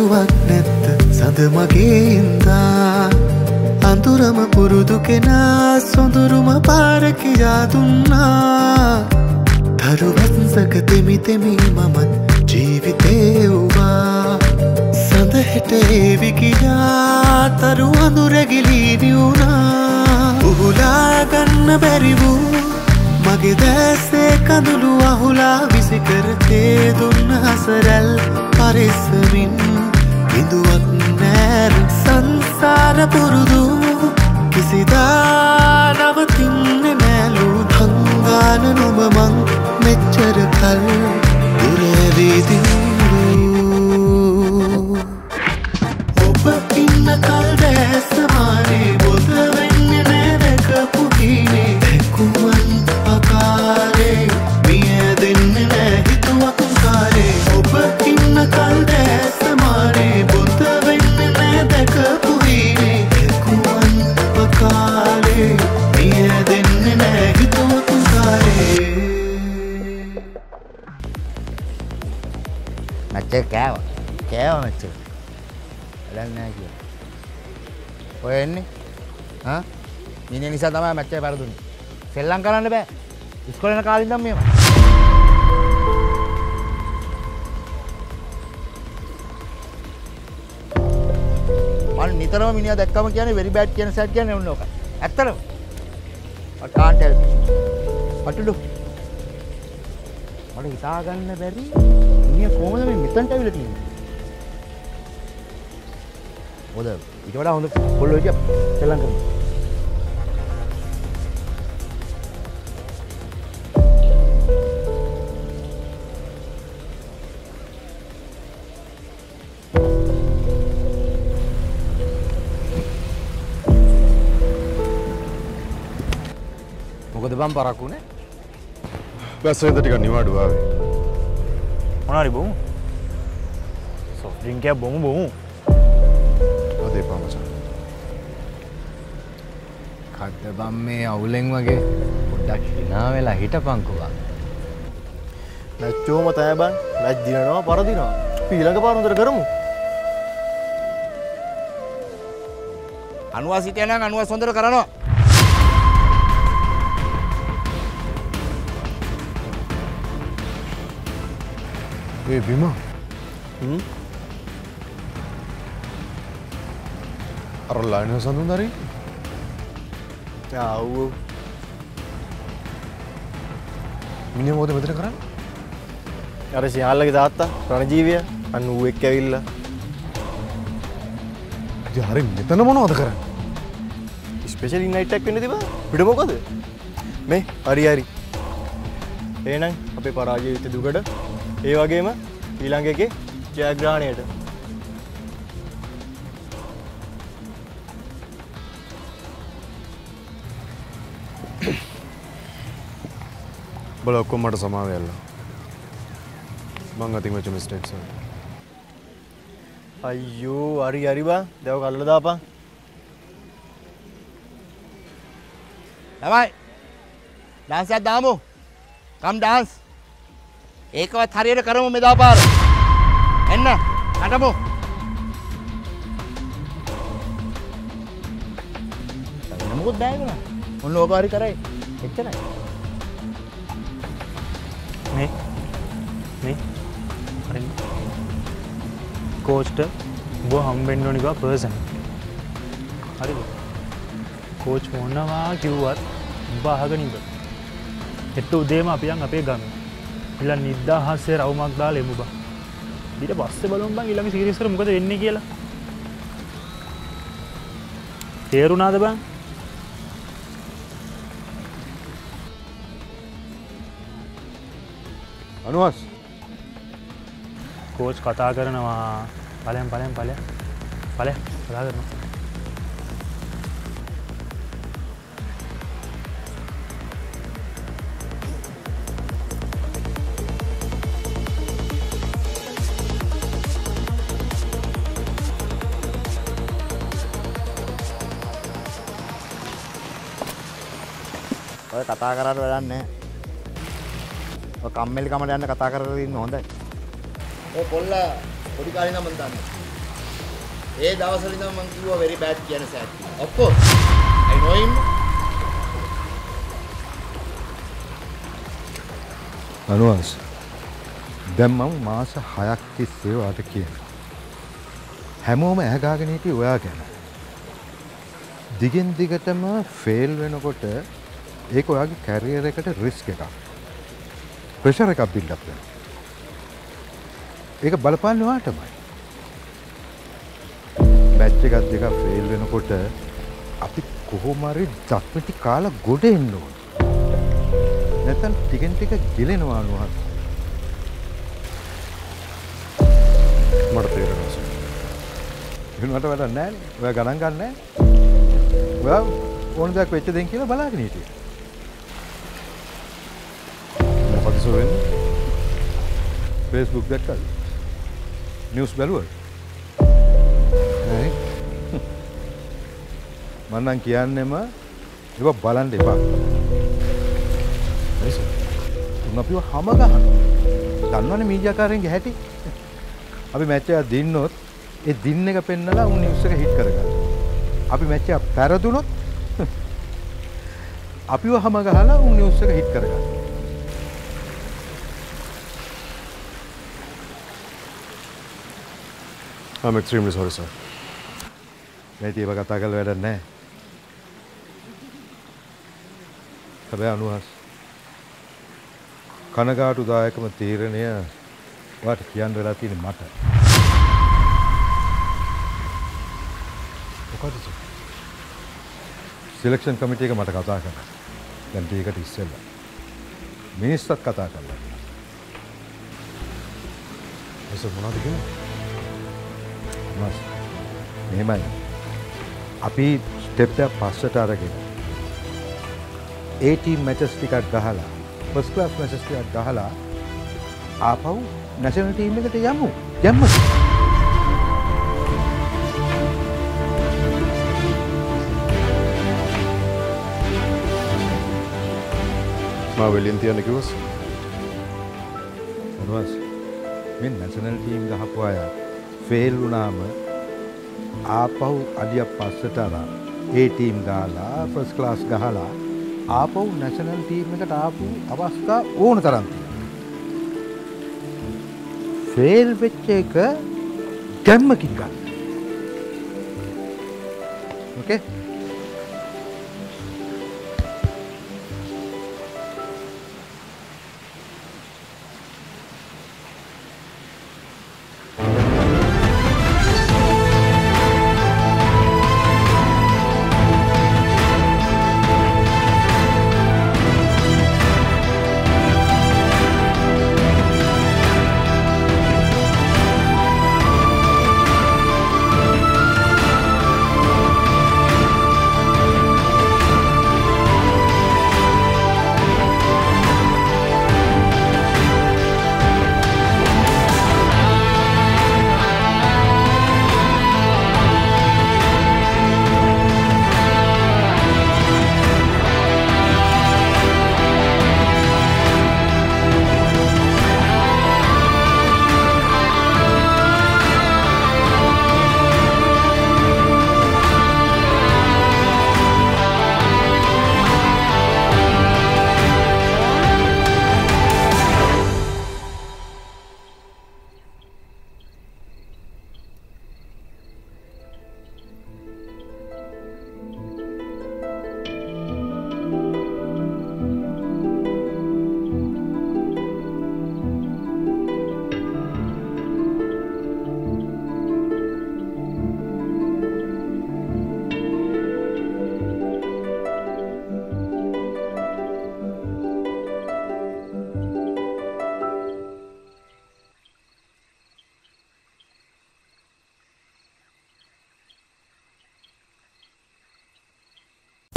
අඩුවක් නැත්ත සඳ මගේ ඉන්දා අඳුරම පුරුදු කෙනා සොඳුරුම පාරකියා දුන්නා තරුවත්සක තෙමි තෙමි මමත් ජීවිතේව්වා සඳහෙට ඒවි කියා තරු අඳුරැගිලීනිවුණා උහුලාගන්න බැරි වූ මගේ දැසේ කඳුළු අහුලා විසිකර තේදුන්න හසරැල් පරිස්සමින් බිඳුවක් නෑර සංසාර පුරුදු. කිසිදා නවතින්න නෑලු. හංගාන නොබමං මෙච්චර කල් දුරැවීදිරු ඔබ ඉන්න කල් මිනි නිසා තමයි මැච්චය පැරදුන්න සෙල්ලං කරන්න බෑ. ඉස්කොලන කාලිදම් මෙම මන් නිතරම මිනිිය දැක්කම කියන වෙරි බෑට් කියන සැට් කියන එවන්නෝක ඇත්තරම කාන්ටෙල් පටඩු මට හිතාගන්න බැරි මිනිිය කෝමද මේ මෙතන්ට ඇවිල තියෙන හොද ඉට වඩා හොඳ පොල්ලෝජ සෙල්ලං කරන මොකද බම් පරක්කුණේ බැස්සේද ටික නිවාඩුවාවේ මොනරි බොමු? සොෆ්ටිංකයක් බොමු බොමු. අදේ පාමචා කට්ට බම් මේ අවුලෙන් වගේ පොඩ්ඩක් හිනා වෙලා හිට පංකුවා නැච්චෝම තෑබන් මැච් දිනනවා පරදිනවා පීළඟ පාරුතර කරමු. අනුවා සිටයන අනුව සොඳර කරනවා ඒ බිම අර ලයින සඳුන් දරි අව් මිනි මෝද මෙතන කරන්න අර සිහල්ලගේ තාත්තා ප්‍රණජීවය අන්න වූ එක් ඇවිල්ල හරි මෙතන මොනවද කරන්න ස්පේෂල් ඉන්නයිටක් වෙන්න තිබ පිටමොකද මේ හරි හරි ඒනම් අපේ පරාජය විත දුකට ඒ වගේම ඊළඟ එක ජයග්‍රහණයට. බල ඔක්කොම මට සමාවයල්ල මං අතින් වෙච්ච මිස්ටේක්ස් අයියෝ අරි අරිබා දැව කල්ල දාපා ළමයි ඩාන්සයක් දාමු. කම් ඩාන්ස් ඒකවත් හරියට කරමු මෙදා පාර. එන්න නටමු මොකුත් බෑගුණ ඔන්න ඕක හරි කරයි. එච්චරයි. මේ මේ. හරි. කෝස්ට උඹ හම්බෙන්ඩ නිකා පර්සන හරි කෝච් මොන්නවා කිව්වත් උඹ අහගනික එත්ත උදේම අපියන් අපේ ගම. ඉල නිද්දා හස්සේ රවමක් දා එමුබ ඊට පස්සේ බලුම් බං ඊළඟ සිරිසර මොකද වෙන්නේ කියලා. තේරුණාද බං? අනුවස් කෝච් කතා කරනවා. පලයන් පලයන් පලය පලය කතා කරනවා කතා කරට වැඩන්නේ කම්මෙලි කමට යන්න කතා කරලා ඉන්න හොඳයි ඔය කොල්ල පොඩි කාලේ නම් මම දන්නේ ඒ දවස්වල ඉඳන් මං කිව්වා very bad කියන. I know him. අනුවස් දැම් මම මාස හයක් තිස්සේ වාට කියන. හැමෝම ඇහගාගෙන හිටිය ඔයා ගැන. දිගෙන් දිගටම ෆේල් වෙනකොට ඒක ඔයාගේ කැරියර එකට රිස්ක් එකක්. ප්‍රෙෂර් එකක් බිල්ඩ් අප් වෙනවා. ඒක බලපාන්නේ ඔයාටමයි. බැච් එකක් දෙකක් ෆේල් වෙනකොට අපි කොහොම හරි දක්මිටි කාලා ගොඩ එන්න ඕන. නැත්නම් ටිකෙන් ටික ගිලෙනවා අනුහස්. මට තේරෙනවා සර්. වෙනවට වැඩක් නැහැ නේ. ඔයා ගණන් ගන්න නැහැ. ඔයා ඕන දෙයක් වෙච්ච දෙන් කියලා බලාගෙන හිටියේ. මොකද සෝ වෙන්නේ? Facebook දැක්කද? නිවුස් බැලුවද? නෑ. මම නම් කියන්නෙම ඒක බලන්න එපා. උන් අපිව හම ගහනවා. දන්නවනේ මීඩියාකාරයන්ගේ හැටි. අපි මැච් එක දින්නොත් ඒ දින්න එක පෙන්නලා උන් නිවුස් එක හිට් කරගන්න. අපි මැච් එක පෙරදුනොත් අපිව හම ගහලා උන් නිවුස් එක හිට් කරගන්න. I'm extremely sorry, sir. මේ තියව කතා කරලා වැඩක් නැහැ. හැබැයි අනුහස් කනගාටුදායකම තීරණය ඔයාට කියන්න වෙලා තියෙන්නේ මට. මොකද සර්? සිලෙක්ෂන් කමිටු එක මට කතා කරා. දැන් ඒකට ඉස්සෙල්ලා. මිනිස්සුත් කතා කරලා. ඒක මොනවද කියන්නේ? මස් මෙහෙමයි. අපි ස්ටෙප් එක පස්සට අරගෙන ඒ ටීම් මැචස් ටිකක් ගහලා ෆස්ට් ක්ලාස් මැචස් ටිකක් ගහලා ආපහු නැෂනල් ටීම් එකට යමු. යමු. මා වෙලින් තියන්න කිව්වස්. අනුවස් මේ නැෂනල් ටීම් ගහපු අය ෆේල් වුණාම ආපහු අඩියක් පස්සට අරන් ඒ ටීම් ගාලා ෆස්ට් ක්ලාස් ගහලා ආපහු නැෂනල් ටීම් එකට ආපු අවස්ථා ඕන තරම් තියෙනවා. ෆේල් වෙච්ච එක ගැම්මකින් ගන්න. ඕකේ?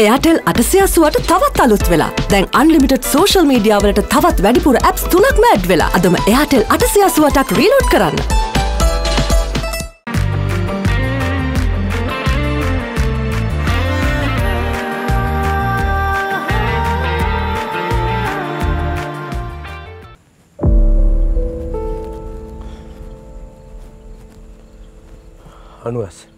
එයාටෙල් අටසියසුවට තවත් අලුත් වෙලා. දැන් අන්ලිමිට සෝශල් මීඩියාවලට තවත් වැඩිපුර ඇප්ස් තුනක් මෑඩ් වෙලා. අදම එයාටෙල් අටසියසුවටක් රීලෝඩ් කරන්න. අනුවස්.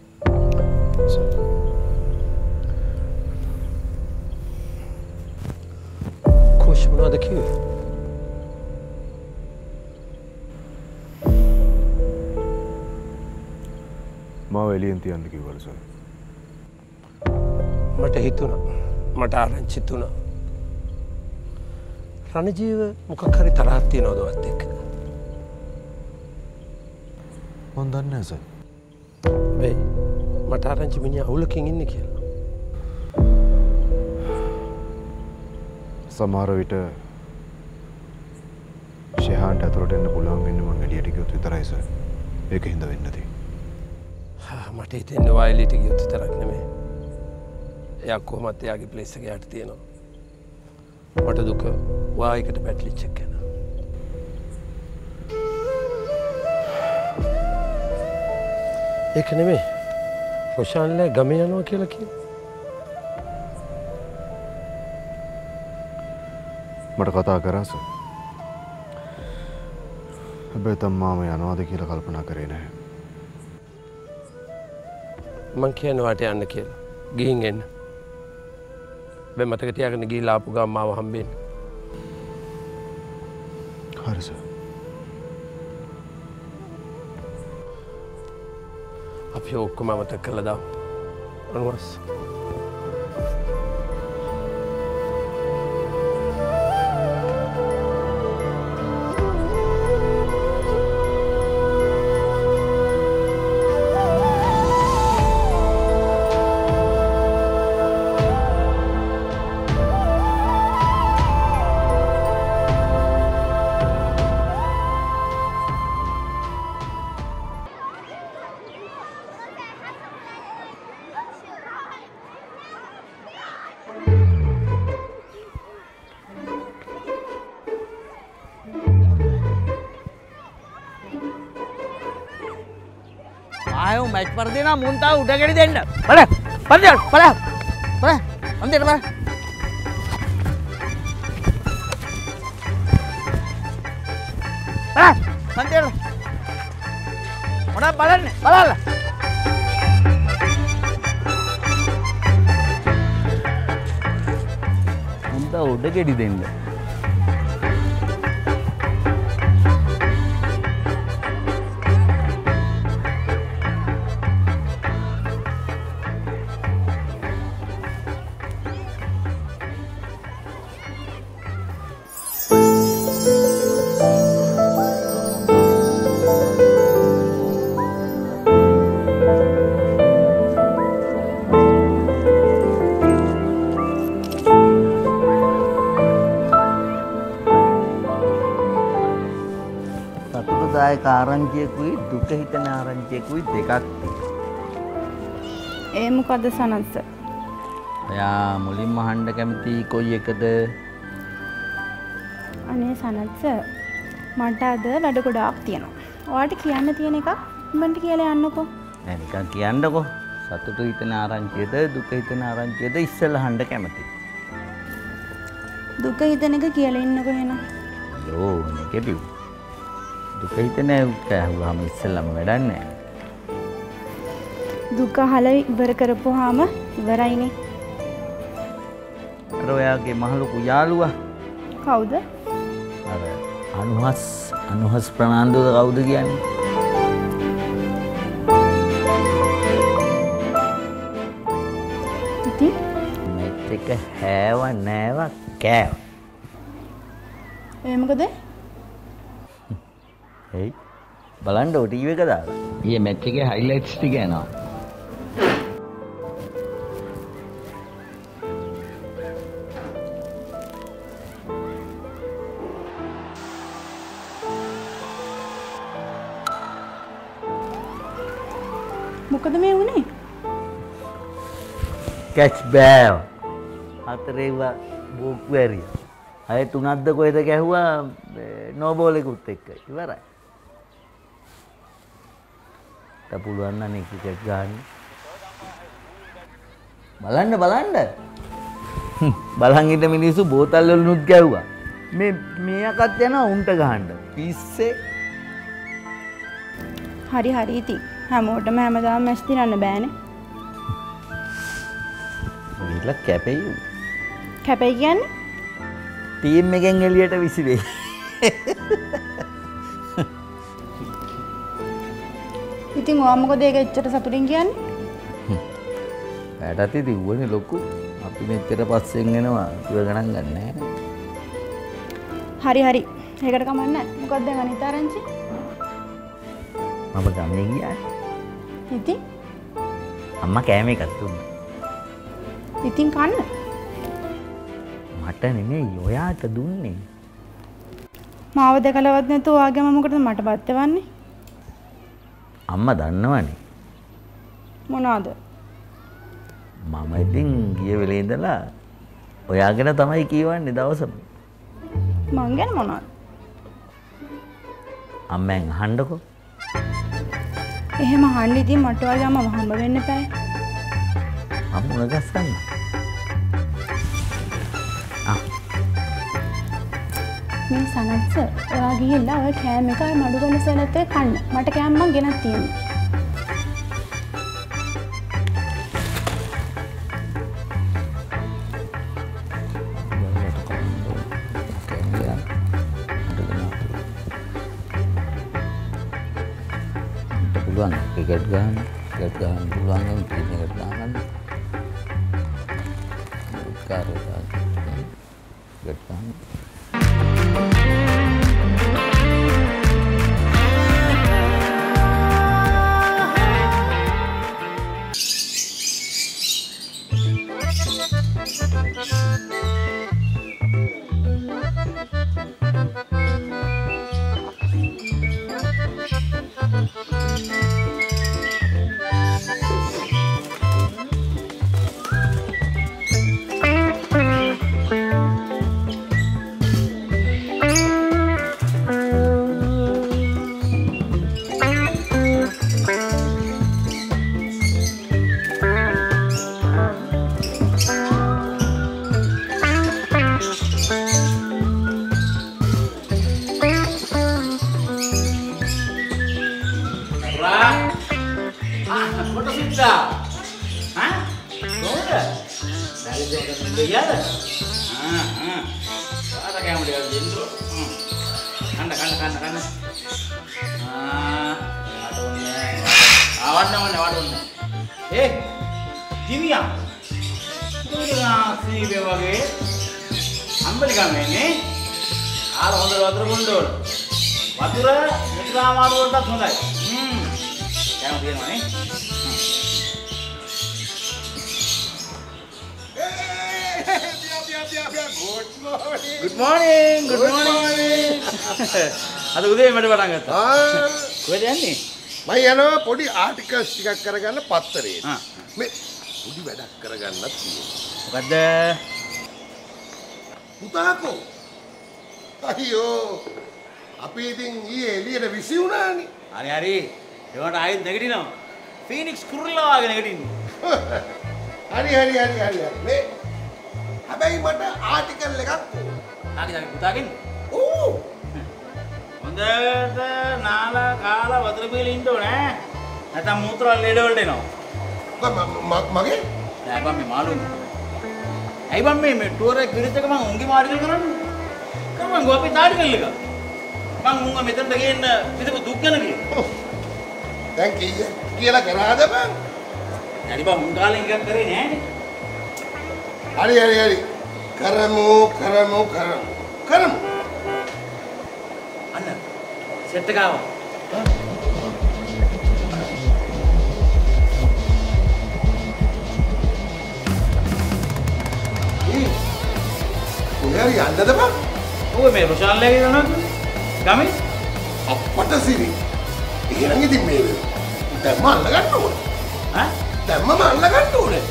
මොනවද කිව්වේ? මාව එලියෙන් තියන්න කිව්වල සර්. මට හිතුණා. මට ආරංචිත් වුණා. රණජීව මොකක් හරි තරහක් තියනවද ඔයත් එක්ක? මන් දන්නේ නැහැ සර්. වෙයි. මට ආරංචි මිනිහා අවුලකින් ඉන්නේ කියලා. සමහර විට ශයහන්ට ඇතුරට එන්න පුළුවන් වෙන්න මං එලියට ගියොත් විතරයි සර්. ඒක හින්දා වෙන්නේ නැති. හා, මට හිතෙන්නේ වයලිට ගියොත් විතරක් නෙමෙයි. එයා කොහොමත් එයාගේ ප්ලේස් එක යට තියෙනවා. මට දුක වායකට පැටලිච්ච එක ගැන. ඒක නෙමෙයි. රොෂාන්ලා ගමේ යනවා කියලා කිව්වා. මට කතා කරා සර්. හැබැයි තම්මාම යනවාද කියලා කල්පනා කරේ නැහැ. මං කියනවාට යන්න කියලා. ගිහින් එන්න. බැ මතක තියාගෙන ගිහිල්ලා ආපු ගමන් මාව හම්බෙන්න. හරි සර්. අපි ඔක්කොම අමතක කරලා දාමු. අනුවස්. ආයෝ මැච් පරදින මුන්තාව උඩගෙඩි දෙන්න බල පරදිල් බල බල අන්තිට බල බල අන්තිට මොනා බලන්න බලන්න සතුටදායක ආරංචියකුයි දුක හිතන ආරංචියකුයි දෙකක් තියෙනවා. ඒ මොකද සනත්ස ඔයා මුලින්ම අහන්න කැමති කොයි එකද? අනේ සනත්ස මට අද වැඩ ගොඩාක් තියෙනවා. ඔයාට කියන්න තියෙන එකක් උඹන්ට කියලා යන්නකෝ. නෑ නිකන් කියන්නකෝ. සතුට හිතන ආරංචියද දුක හිතන ආරංචියද ඉස්සෙල්ලා අහන්න කැමති. දුක හිතන එක කියලා ඉන්නකෝ එහෙනම්. යෝ නේ පිව්. දුක හිතන උට ඇහුවාම ඉස්සෙල්ලාම වැඩක් නෑ. දුක අහලා ඉවර කරපුවාම ඉවරයිනේ. අර ඔයාගේ මහලොකු යාළුවා කවුද? අර අනුහස් අනුහස් ප්‍රනාන්දුද කවුද කියන්නේ? ඉතින් මෙත් එක හැව නෑව කෑව. ඒ මොකද? එයි බලන්න ටීව එක දාලා. ඊයේ මැච් එකේ හයිලයිට්ස් ටික එනවා. මොකද මේ වුනේ? කැච් බෑව. හතරේව බෝක් වැරිය. අය තුනක්ද කොහෙද ගැහුවා නෝබෝලෙකුත් එක්ක ඉවරයි. ත පුළුවන් නම් එක කැච් ගන්න. බලන්න බලන්න. බලන් ඉන්න මිනිස්සු බෝතල් වලුත් ගැහුවා. මේ මෙයකත් යනවා උන්ට ගහන්න. පිස්සේ හරි හරි ඉතින් හැමෝටම හැමදාම මැච් දිනන්න බෑනේ. ඊළ කැපෙයි. කැපයි කියන්නේ ටීම් එකෙන් එලියට විසිවේ ඉතින් ඕමකොද ඒක එච්චට සතුටින් කියන්නේ? පැටත් ඉතිව්වන ලොකු. අපි මෙච්චර පස්සෙන් එෙනවා. ඉව ගණන් ගන්න. හරි හරි. ඒකට කමන්න මොකක්ද අනිතාරංචි මම ගමෙන් ගියා. ඉතින්? අම්ම කෑම එකත්තුන්න ඉතින් කන්න. මට නෙමේ යොයාට දුන්නේ. මාව දෙකලවත් නැතු වාගේ මමකට මට බත්තවන්නේ අම්ම දන්නවනේ. මොනාද මම ඉතින් ගිය වෙලේඳලා ඔයාගෙන තමයි කියවන්නේ දවසම. මං ගැන මොනවද? අම්මැන් අහන්ඩකෝ එහෙම හන්ඩ ඉතින් මට අම්ම හම්බ වෙන්න පැයි අම්ම උනගස්සන්න මේ සනත්ස ඔයා ගිහිල්ලා ඔය කෑම එක මඩු කොල සැලත්තේ කන්න. මට කෑම්මක් ගෙනත් තියෙනවා පුළුවන් ක්‍රිකට් ගහන්න ක්‍රිකට් ගහන්න පුළුවන් නම් ටීම් එකට දාගන්න කාර්යය ක්‍රිකට් ගහන්න ආල හොඳ වතුර බොන්න ඕන වතුර මිත්‍රාමාරු වලටත් හොඳයි හ්ම් කෑම තියෙනවනේ ගුඩ් මෝර්නිං ගුඩ් මෝර්නිං අද උදේ මට පටන් ගත්තා කොහෙද යන්නේ මම යනවා පොඩි ආටිකල්ස් ටිකක් කරගන්න පත්තරේ මේ පොඩි වැඩක් කරගන්නත් තියෙනවා මොකද්ද පුතාකෝ අයියෝ අපි ඉතින් ඊයේ එළියට විසි වුණානේ හරි හරි. ඒවට ආයෙත් නැගිටිනවා. ෆීනික්ස් කුරුල්ලා වගේ නැගිටින්නේ. හරි හරි හරි හරි හරි. මේ හැබැයි මට ආටිකල් එකක් ඕන. ආගේ පුතාගෙන්? ඕ හොඳට නාලා කාලා වතුර බීලා ඉන්න ඕනේ. නැත්නම් මූත්‍රා ලෙඩ වලට එනවා. මගේ? නෑ බම් මේ මාළුම ඇයි බම් මේ මේ ටුවර් එක එක මං උන්ගේ මාඩිකල් කරන්නේ කරමන් ගෝ අපි තාඩිකල් එක. මං උන්ව මෙතනට ගේන්න විදපු දුක් ගැන කියලා දැන් කීය? කියලා කරාද බං හරි බම් උන් කාලේ එකක් කරේ නෑනේ. හරි හරි හරි. කරමු කරමු කරමු. කරමු. අන්න. සෙට් එක ආවා. හරි යන්නද බං ඔය මේ රොෂාන්ලගේ යනවා ගමේ? අප්පට සිරි. එහෙනම් ඉතින් මේ දැම්ම අල්ල ගන්න ඕන. ඈ? දැම්මම අල්ල ගන්න ඕනේ.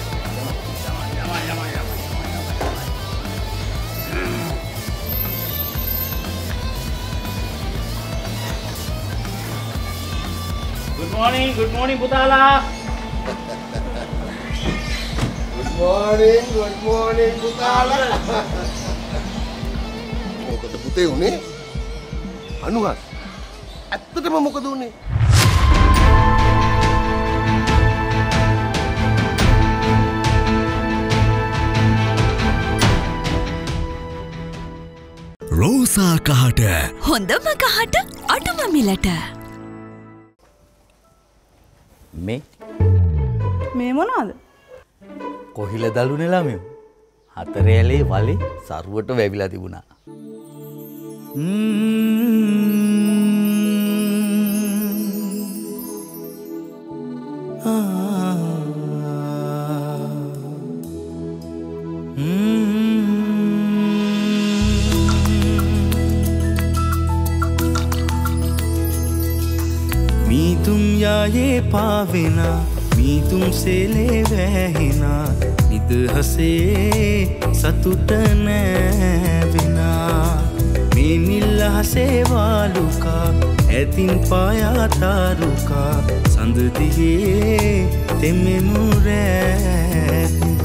ගුඩ් මෝර්නිං ගුඩ් මෝර්නිං පුතාලා. Good morning good morning පුතාලා පුතේ උනේ? අනුහස් ඇත්තටම මොකද උනේ? රෝසා කහට. හොඳම කහට අඩුම මිලට. මේ? මේ මොනවාද? කොහිල දළු නෙලාමියෝ හතරෑලේ වලේ සරුවට වැවිලා තිබුණා. මීතුම් යායේ පාවෙනා මීතුම් සේලේ වැහෙනා නිදහසේ සතුට නෑවෙනා. මේ නිල්ලහසේවාලුකා ඇතින් පායාතාරුකා සඳදියේ තෙමෙනු රැවා